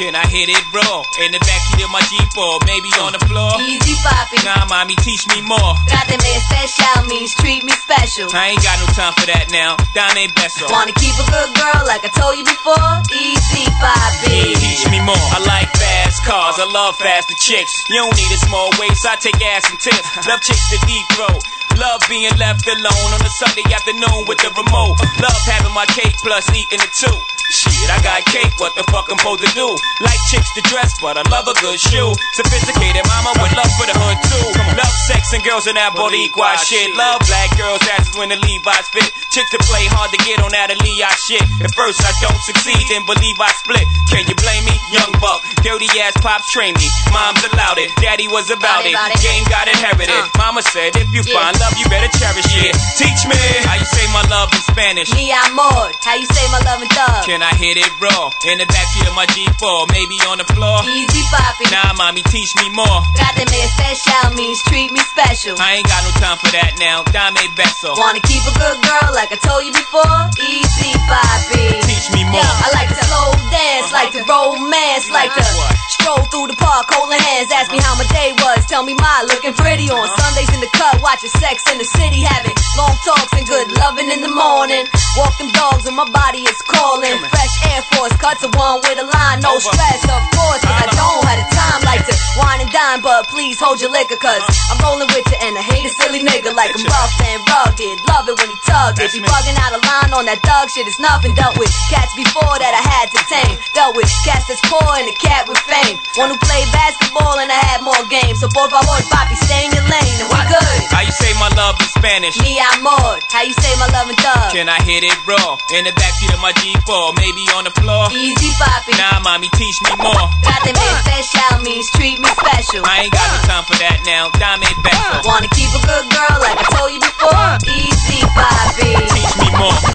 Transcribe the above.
Can I hit it raw? In the backseat of my Jeep or maybe on the floor? Easy papi. Nah, mommy, teach me more. Tráteme especial means treat me special. I ain't got no time for that now. Dame beso. Wanna keep a good girl like I told you before? Easy papi. Teach me more. I like fast cars. I love faster chicks. You don't need a small waist. I take ass and tits. Love chicks to deep throat. Love being left alone on a Sunday afternoon with the remote. Love having my cake plus eating it too. Shit, I got cake, what the fuck I'm supposed to do? Like chicks to dress, but I love a good shoe. Sophisticated mama with love for the hood too. Love sex and girls in that Boricua shit. Love black girls' asses when the Levi's fit. Chicks that play hard to get on that Aaliyah shit. At first I don't succeed, then believe I split. Can you blame me? Young buck, dirty ass pops train me. Mom's allowed it, daddy was about it. About it. Game got inherited. Uh. Mama said if you Yeah. find love, you better cherish it. Teach me Spanish. Mi amor. How you say my love in thug? Can I hit it raw? In the backseat of my G4, maybe on the floor? Easy papi. Nah, mommy, teach me more. Tráteme especial means treat me special. I ain't got no time for that now. Dame beso. Wanna keep a good girl like I told you before? Easy papi. Teach me more. I like to slow dance, uh-huh. like to romance, like to What? stroll through the park, holding hands. Ask me how my day was. Tell me my looking pretty on uh-huh. Sundays in the cut, watching Sex in the City, having long talks and good loving in the morning. Walk them dogs and my body is calling. Fresh Air Force cuts a one with a line, no stress, of course, but please hold your liquor, cause I'm rolling with you and I hate a silly nigga like I'm rough and rugged. Love it when he tug it. Be me. bugging out of line on that dog shit. It's nothing dealt with. Cats before that I had to tame. Dealt with cats that's poor and a cat with fame. One who played basketball and I had more games. So boy, por favor, papi, stay in your lane and we good. How you say my love in Spanish? Mi amor, how you say my love and thug? Can I hit it raw? In the backseat of my G4, maybe on the floor? Easy papi. Nah, mommy, teach me more. I ain't got no time for that now. Dame beso. Wanna keep